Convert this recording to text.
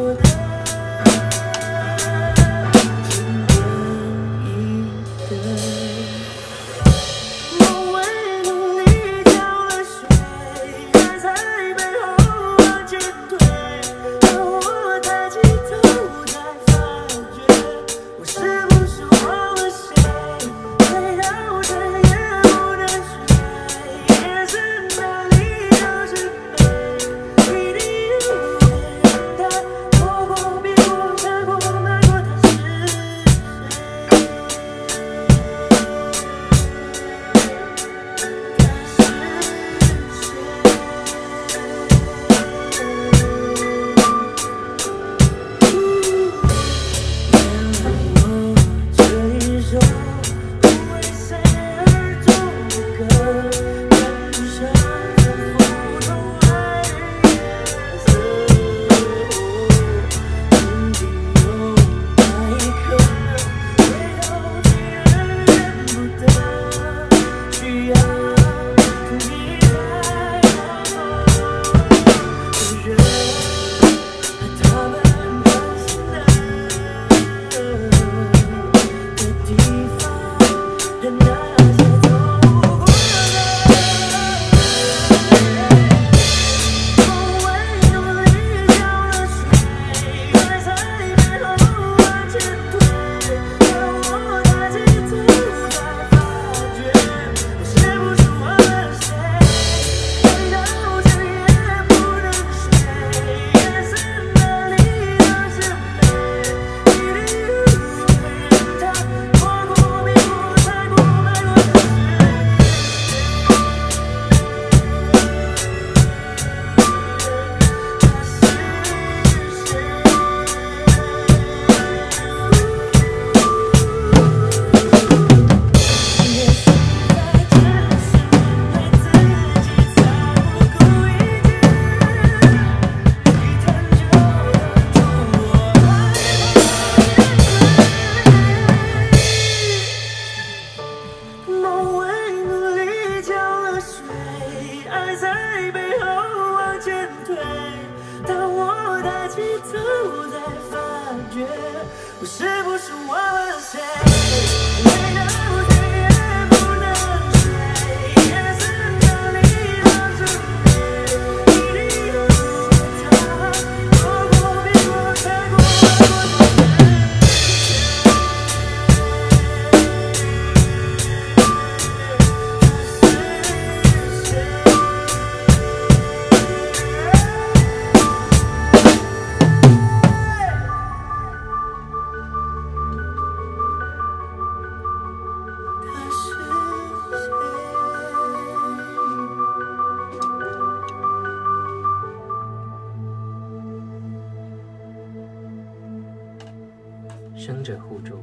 good. 是不是我生者互助，